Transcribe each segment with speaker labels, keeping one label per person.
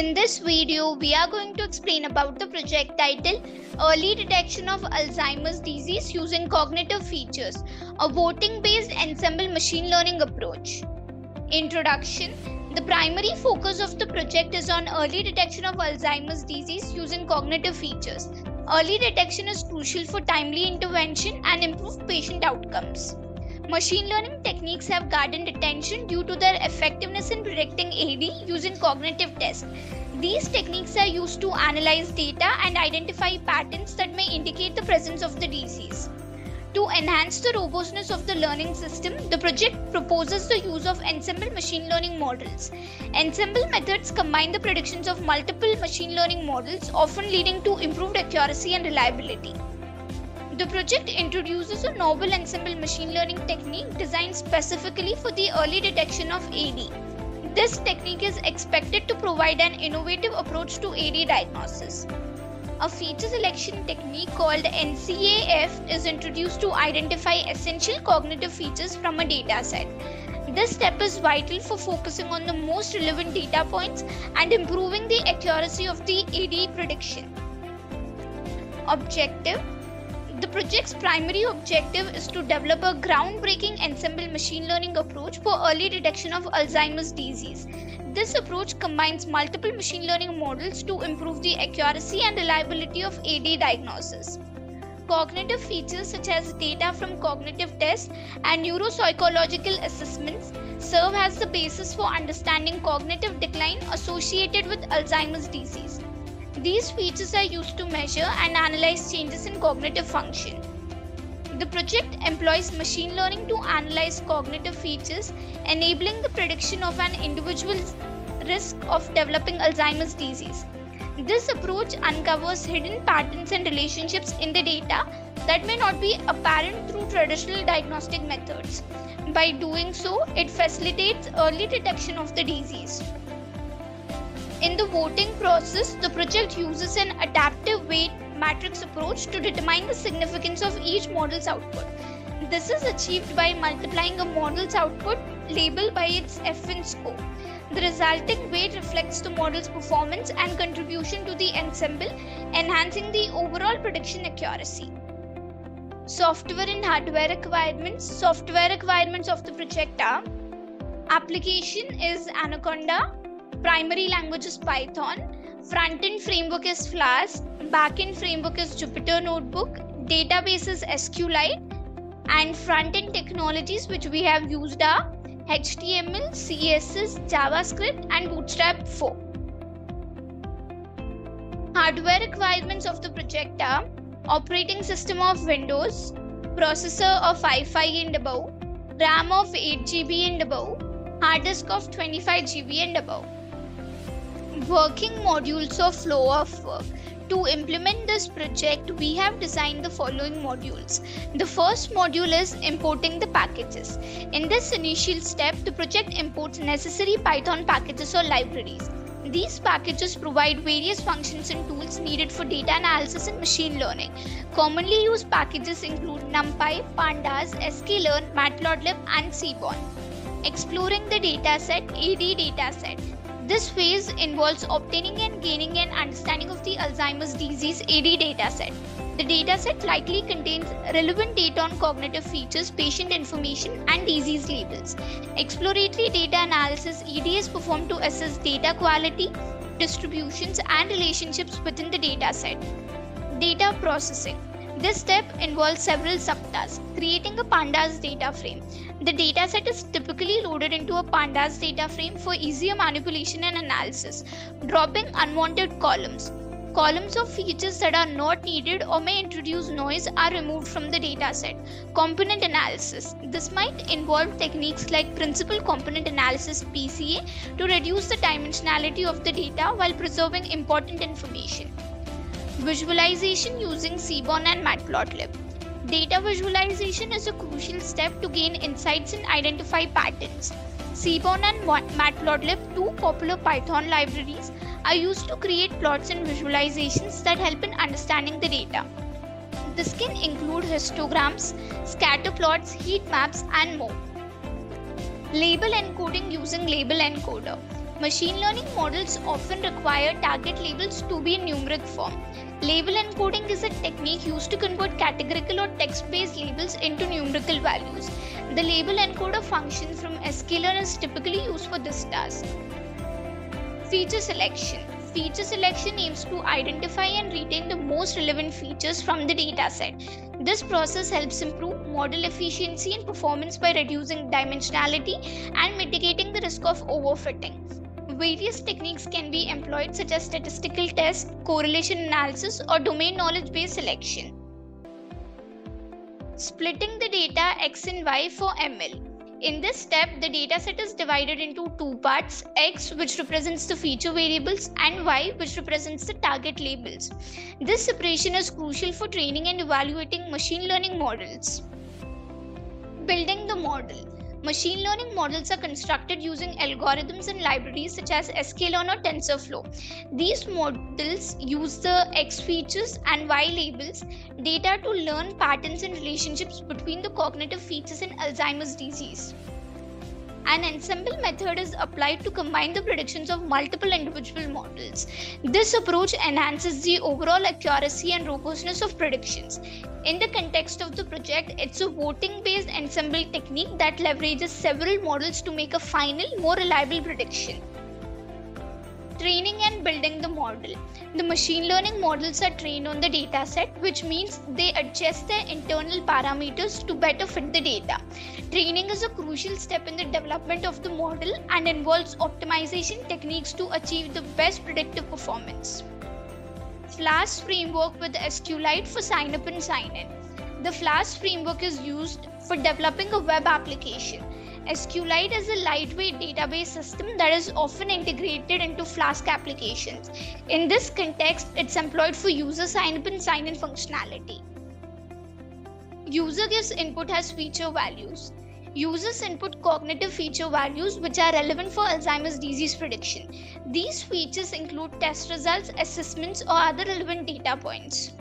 Speaker 1: in this video we are going to explain about the project title Early Detection of Alzheimer's Disease Using Cognitive Features, a voting based ensemble machine learning approach. Introduction The primary focus of the project is on early detection of Alzheimer's disease using cognitive features. Early detection is crucial for timely intervention and improved patient outcomes. Machine learning techniques have garnered attention due to their effectiveness in predicting AD using cognitive tests. These techniques are used to analyze data and identify patterns that may indicate the presence of the disease. To enhance the robustness of the learning system, the project proposes the use of ensemble machine learning models. Ensemble methods combine the predictions of multiple machine learning models, often leading to improved accuracy and reliability. The project introduces a novel ensemble machine learning technique designed specifically for the early detection of AD. This technique is expected to provide an innovative approach to AD diagnosis. A feature selection technique called NCAF is introduced to identify essential cognitive features from a dataset. This step is vital for focusing on the most relevant data points and improving the accuracy of the AD prediction. Objective the project's primary objective is to develop a groundbreaking ensemble machine learning approach for early detection of Alzheimer's disease. This approach combines multiple machine learning models to improve the accuracy and reliability of AD diagnosis. Cognitive features such as data from cognitive tests and neuropsychological assessments serve as the basis for understanding cognitive decline associated with Alzheimer's disease. These features are used to measure and analyze changes in cognitive function. The project employs machine learning to analyze cognitive features, enabling the prediction of an individual's risk of developing Alzheimer's disease. This approach uncovers hidden patterns and relationships in the data that may not be apparent through traditional diagnostic methods. By doing so, it facilitates early detection of the disease. In the voting process, the project uses an adaptive weight matrix approach to determine the significance of each model's output. This is achieved by multiplying a model's output label by its F1 score. The resulting weight reflects the model's performance and contribution to the ensemble, enhancing the overall prediction accuracy. Software and hardware requirements. Software requirements of the project are application is Anaconda, primary language is Python, front end framework is Flask, back end framework is Jupyter Notebook, database is SQLite, and front end technologies which we have used are HTML, CSS, JavaScript, and Bootstrap 4. Hardware requirements of the project are operating system of Windows, processor of i5 and above, RAM of 8 GB and above, hard disk of 25 GB and above. Working modules of flow of work. To implement this project, we have designed the following modules. The first module is importing the packages. In this initial step, the project imports necessary Python packages or libraries. These packages provide various functions and tools needed for data analysis and machine learning. Commonly used packages include NumPy, Pandas, sklearn, matplotlib, and Seaborn. Exploring the dataset, AD dataset. This phase involves obtaining and gaining an understanding of the Alzheimer's disease AD dataset. The dataset likely contains relevant data on cognitive features, patient information, and disease labels. Exploratory data analysis ED is performed to assess data quality, distributions, and relationships within the dataset. Data processing. This step involves several subtasks, creating a pandas data frame. The dataset is typically loaded into a pandas data frame for easier manipulation and analysis, dropping unwanted columns. Columns of features that are not needed or may introduce noise are removed from the dataset. Component analysis. This might involve techniques like principal component analysis PCA to reduce the dimensionality of the data while preserving important information. Visualization using Seaborn and Matplotlib. Data visualization is a crucial step to gain insights and identify patterns. Seaborn and Matplotlib, two popular Python libraries, are used to create plots and visualizations that help in understanding the data. This can include histograms, scatter plots, heat maps, and more. Label encoding using Label Encoder. Machine learning models often require target labels to be in numeric form. Label encoding is a technique used to convert categorical or text based labels into numerical values. The label encoder function from sklearn is typically used for this task. Feature selection Feature selection aims to identify and retain the most relevant features from the dataset. This process helps improve model efficiency and performance by reducing dimensionality and mitigating the risk of overfitting various techniques can be employed, such as statistical tests, correlation analysis, or domain knowledge based selection. Splitting the data X and Y for ML. In this step, the dataset is divided into two parts X, which represents the feature variables, and Y, which represents the target labels. This separation is crucial for training and evaluating machine learning models. Building the model. Machine learning models are constructed using algorithms and libraries such as sklearn or TensorFlow. These models use the X features and Y labels data to learn patterns and relationships between the cognitive features in Alzheimer's disease. An ensemble method is applied to combine the predictions of multiple individual models. This approach enhances the overall accuracy and robustness of predictions. In the context of the project, it's a voting based ensemble technique that leverages several models to make a final, more reliable prediction. Training and building the model. The machine learning models are trained on the dataset, which means they adjust their internal parameters to better fit the data. Training is a crucial step in the development of the model and involves optimization techniques to achieve the best predictive performance. Flask framework with SQLite for sign up and sign in. The Flask framework is used for developing a web application. SQLite is a lightweight database system that is often integrated into Flask applications. In this context, it's employed for user sign up and sign in functionality. User gives input as feature values. Users input cognitive feature values which are relevant for Alzheimer's disease prediction. These features include test results, assessments, or other relevant data points.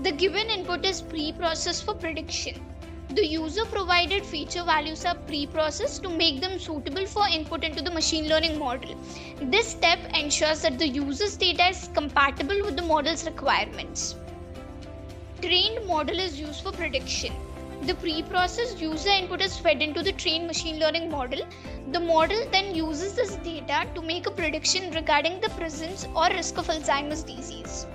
Speaker 1: The given input is pre processed for prediction. The user provided feature values are pre processed to make them suitable for input into the machine learning model. This step ensures that the user's data is compatible with the model's requirements. Trained model is used for prediction. The pre-processed user input is fed into the trained machine learning model. The model then uses this data to make a prediction regarding the presence or risk of Alzheimer's disease.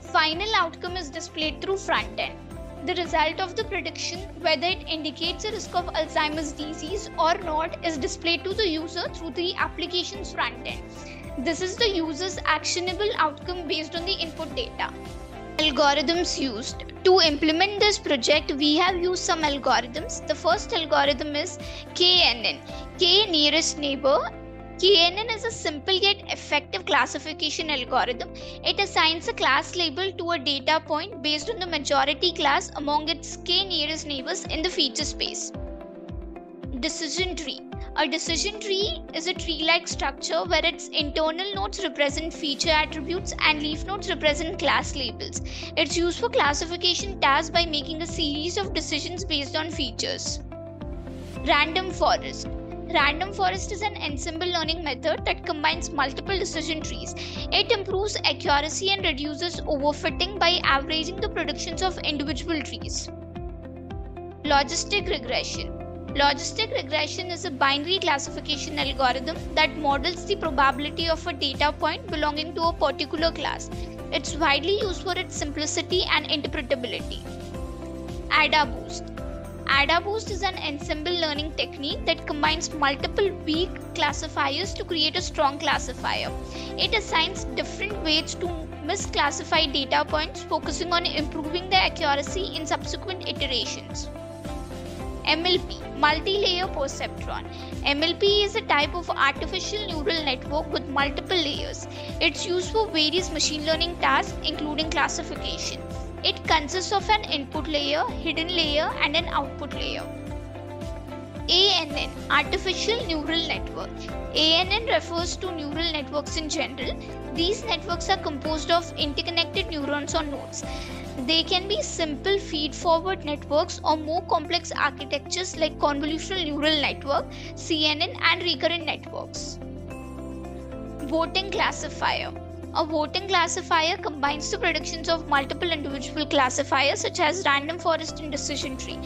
Speaker 1: Final outcome is displayed through front end. The result of the prediction, whether it indicates a risk of Alzheimer's disease or not, is displayed to the user through the application's front end. This is the user's actionable outcome based on the input data. Algorithms used. To implement this project, we have used some algorithms. The first algorithm is KNN, K nearest neighbor. KNN is a simple yet effective classification algorithm. It assigns a class label to a data point based on the majority class among its K nearest neighbors in the feature space. Decision tree. A decision tree is a tree like structure where its internal nodes represent feature attributes and leaf nodes represent class labels. It's used for classification tasks by making a series of decisions based on features. Random forest. Random forest is an ensemble learning method that combines multiple decision trees. It improves accuracy and reduces overfitting by averaging the predictions of individual trees. Logistic regression. Logistic regression is a binary classification algorithm that models the probability of a data point belonging to a particular class. It's widely used for its simplicity and interpretability. AdaBoost. AdaBoost is an ensemble learning technique that combines multiple weak classifiers to create a strong classifier. It assigns different weights to misclassified data points, focusing on improving the accuracy in subsequent iterations. MLP, multi-layer perceptron. MLP is a type of artificial neural network with multiple layers. It's used for various machine learning tasks including classification. It consists of an input layer, hidden layer and an output layer. ANN, Artificial Neural Network. ANN refers to neural networks in general. These networks are composed of interconnected neurons or nodes. They can be simple feed forward networks or more complex architectures like convolutional neural network, CNN, and recurrent networks. Voting classifier. A voting classifier combines the predictions of multiple individual classifiers such as random forest and decision tree.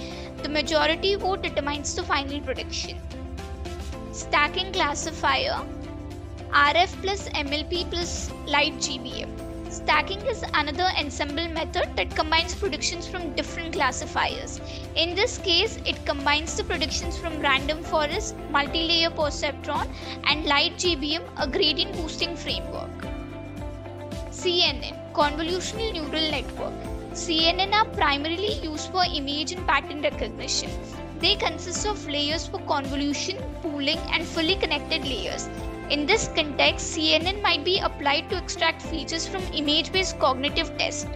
Speaker 1: The majority vote determines the final prediction. Stacking classifier RF plus MLP plus light GBM. Stacking is another ensemble method that combines predictions from different classifiers. In this case, it combines the predictions from random forest, multi-layer perceptron, and light GBM, a gradient boosting framework. CNN, Convolutional Neural Network. CNN are primarily used for image and pattern recognition. They consist of layers for convolution, pooling, and fully connected layers. In this context, CNN might be applied to extract features from image based cognitive tests.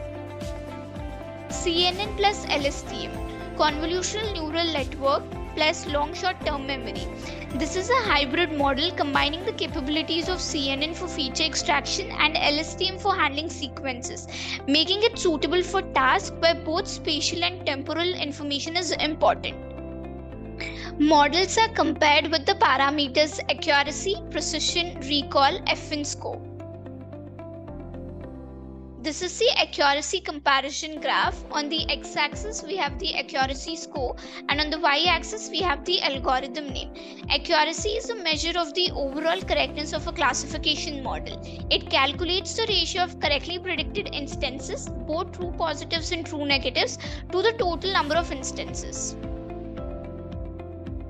Speaker 1: CNN plus LSTM, Convolutional Neural Network plus long short term memory. This is a hybrid model combining the capabilities of CNN for feature extraction and LSTM for handling sequences, making it suitable for tasks where both spatial and temporal information is important. Models are compared with the parameters accuracy, precision, recall, F1 score. This is the accuracy comparison graph. On the x-axis, we have the accuracy score and on the y-axis, we have the algorithm name. Accuracy is a measure of the overall correctness of a classification model. It calculates the ratio of correctly predicted instances, both true positives and true negatives, to the total number of instances.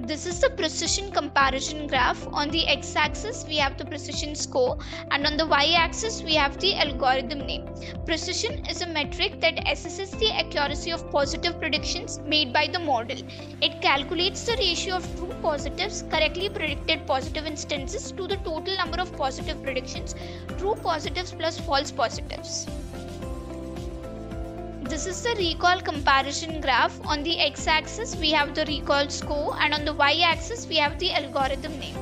Speaker 1: This is the precision comparison graph. On the x-axis, we have the precision score and on the y-axis, we have the algorithm name. Precision is a metric that assesses the accuracy of positive predictions made by the model. It calculates the ratio of true positives, correctly predicted positive instances to the total number of positive predictions, true positives plus false positives. This is the recall comparison graph. On the x-axis, we have the recall score and on the y-axis, we have the algorithm name.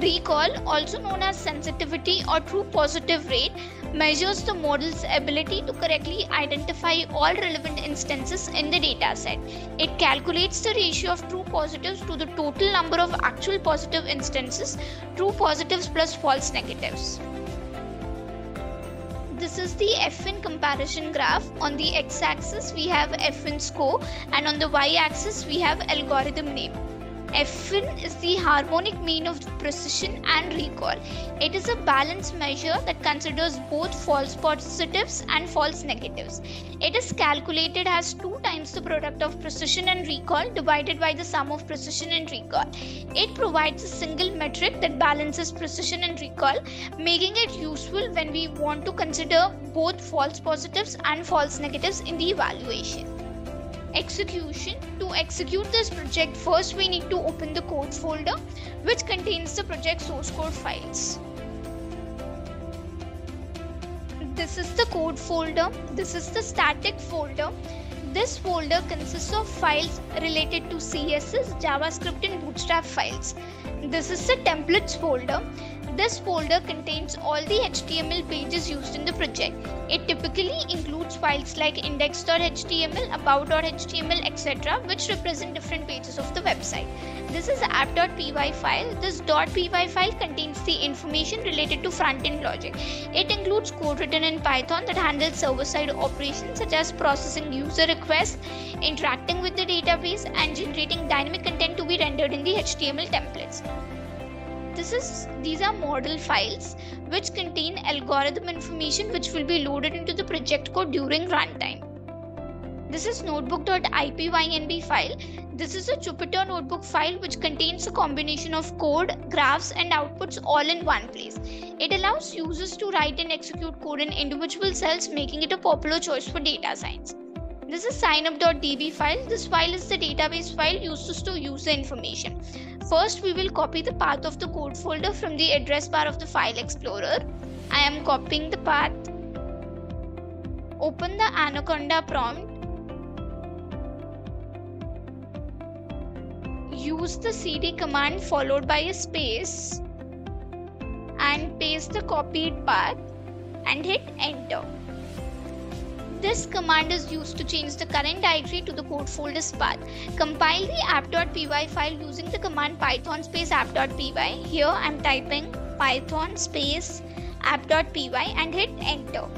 Speaker 1: Recall, also known as sensitivity or true positive rate, measures the model's ability to correctly identify all relevant instances in the dataset. It calculates the ratio of true positives to the total number of actual positive instances, true positives plus false negatives this is the F1 comparison graph. On the x-axis, we have F1 score and on the y-axis, we have algorithm name. F1 is the harmonic mean of precision and recall. It is a balanced measure that considers both false positives and false negatives. It is calculated as 2 times the product of precision and recall divided by the sum of precision and recall. It provides a single metric that balances precision and recall, making it useful when we want to consider both false positives and false negatives in the evaluation execution. To execute this project, first we need to open the code folder which contains the project source code files. This is the code folder. This is the static folder. This folder consists of files related to CSS, JavaScript and Bootstrap files. This is the templates folder. This folder contains all the HTML pages used in the project. It typically includes files like index.html, about.html, etc., which represent different pages of the website. This is app.py file. This .py file contains the information related to front-end logic. It includes code written in Python that handles server-side operations such as processing user requests, interacting with the database, and generating dynamic content to be rendered in the HTML templates this is these are model files which contain algorithm information which will be loaded into the project code during runtime. This is notebook.ipynb file. This is a Jupyter notebook file which contains a combination of code, graphs, and outputs all in one place. It allows users to write and execute code in individual cells, making it a popular choice for data science. This is signup.db file. This file is the database file used to store user information. First, we will copy the path of the code folder from the address bar of the file explorer. I am copying the path. Open the Anaconda prompt. use the cd command followed by a space and paste the copied path and hit enter. This command is used to change the current directory to the code folder's path. Compile the app.py file using the command python space app.py. Here I'm typing python space app.py and hit enter.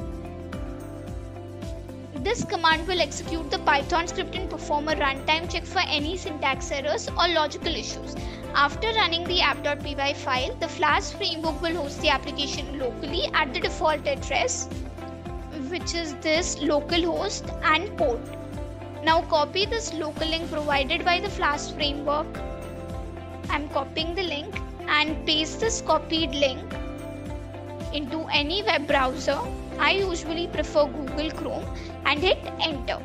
Speaker 1: This command will execute the Python script and perform a runtime check for any syntax errors or logical issues. After running the app.py file, the Flask framework will host the application locally at the default address, which is this localhost and port. Now copy this local link provided by the Flask framework. I'm copying the link and paste this copied link into any web browser. I usually prefer Google Chrome and hit enter.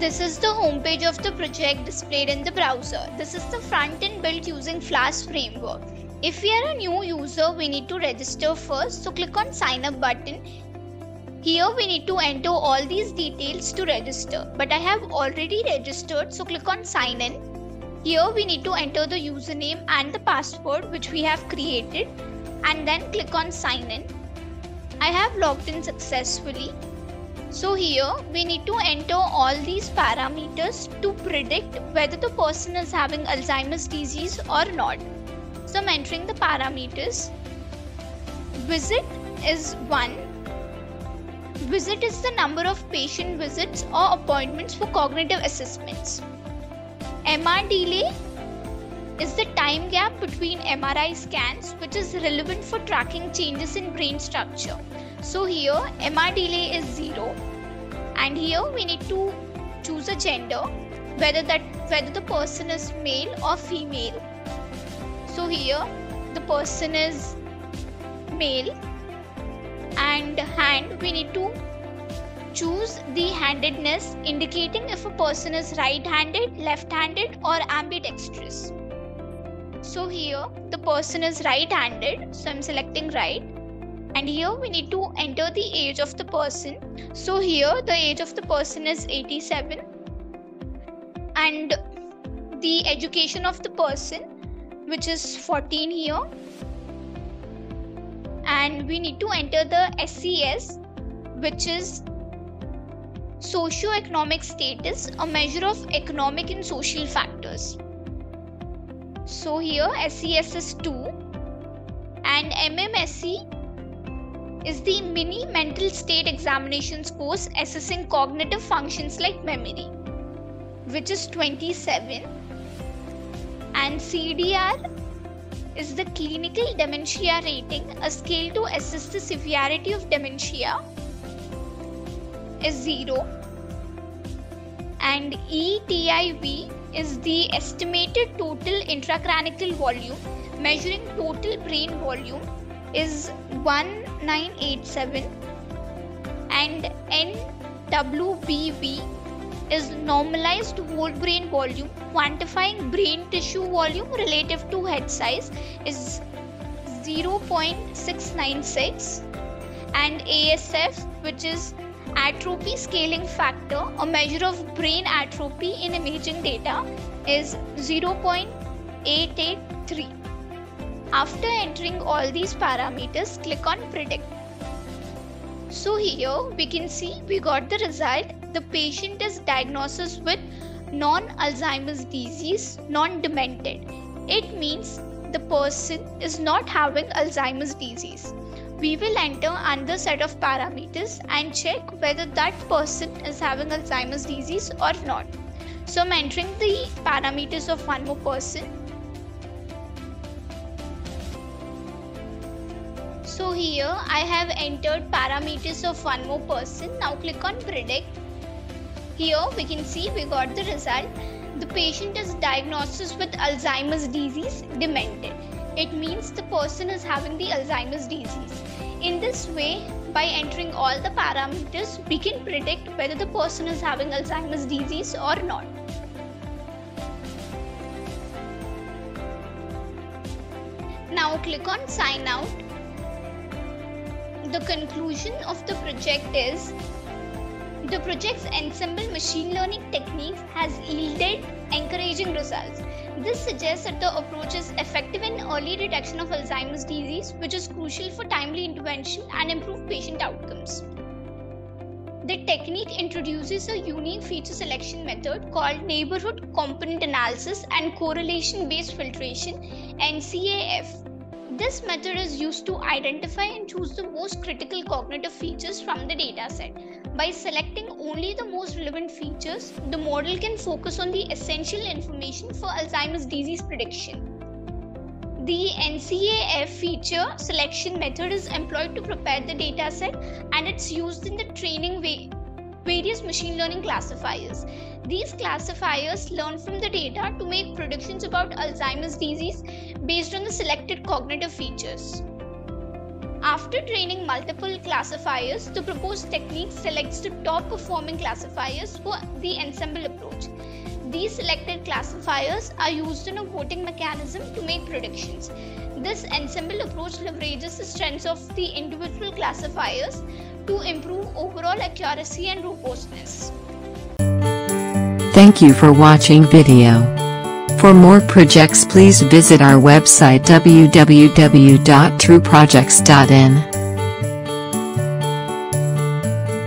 Speaker 1: This is the homepage of the project displayed in the browser. This is the front end built using Flask framework. If we are a new user, we need to register first. So click on sign up button. Here we need to enter all these details to register. But I have already registered. So click on sign in. Here we need to enter the username and the password which we have created and then click on sign in. I have logged in successfully. So here we need to enter all these parameters to predict whether the person is having Alzheimer's disease or not. So I'm entering the parameters. Visit is 1. Visit is the number of patient visits or appointments for cognitive assessments. MR delay is the time gap between MRI scans which is relevant for tracking changes in brain structure. So here MR delay is 0 and here we need to choose a gender whether that whether the person is male or female. So here the person is male and hand we need to choose the handedness indicating if a person is right handed, left handed or ambidextrous. So here the person is right handed so I'm selecting right. And here we need to enter the age of the person. So here the age of the person is 87 and the education of the person which is 14 here and we need to enter the SES which is socio-economic status a measure of economic and social factors so here SES is 2 and MMSE is the mini mental state examinations course assessing cognitive functions like memory, which is 27. And CDR is the clinical dementia rating, a scale to assess the severity of dementia, is 0. And ETIV is the estimated total intracranial volume, measuring total brain volume, is 1987 and NWBV is normalized whole brain volume quantifying brain tissue volume relative to head size is 0.696 and ASF which is atrophy scaling factor a measure of brain atrophy in imaging data is 0.883 after entering all these parameters, click on predict. So here we can see we got the result. The patient is diagnosed with non-Alzheimer's disease, non-demented. It means the person is not having Alzheimer's disease. We will enter another set of parameters and check whether that person is having Alzheimer's disease or not. So I'm entering the parameters of one more person So here I have entered parameters of one more person. Now click on predict. Here we can see we got the result. The patient is diagnosed with Alzheimer's disease, demented. It means the person is having the Alzheimer's disease. In this way, by entering all the parameters, we can predict whether the person is having Alzheimer's disease or not. Now click on sign out the conclusion of the project is the project's ensemble machine learning techniques has yielded encouraging results. This suggests that the approach is effective in early detection of Alzheimer's disease, which is crucial for timely intervention and improved patient outcomes. The technique introduces a unique feature selection method called Neighborhood Component Analysis and Correlation Based Filtration NCAF. This method is used to identify and choose the most critical cognitive features from the dataset. By selecting only the most relevant features, the model can focus on the essential information for Alzheimer's disease prediction. The NCAF feature selection method is employed to prepare the dataset and it's used in the training various machine learning classifiers. These classifiers learn from the data to make predictions about Alzheimer's disease based on the selected cognitive features. After training multiple classifiers, the proposed technique selects the top performing classifiers for the ensemble approach. These selected classifiers are used in a voting mechanism to make predictions. This ensemble approach leverages the strengths of the individual classifiers to improve overall accuracy and robustness.
Speaker 2: Thank you for watching video. For more projects please visit our website www.truprojects.in.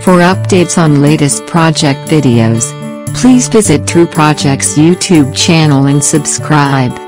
Speaker 2: For updates on latest project videos, please visit TRU Projects YouTube channel and subscribe.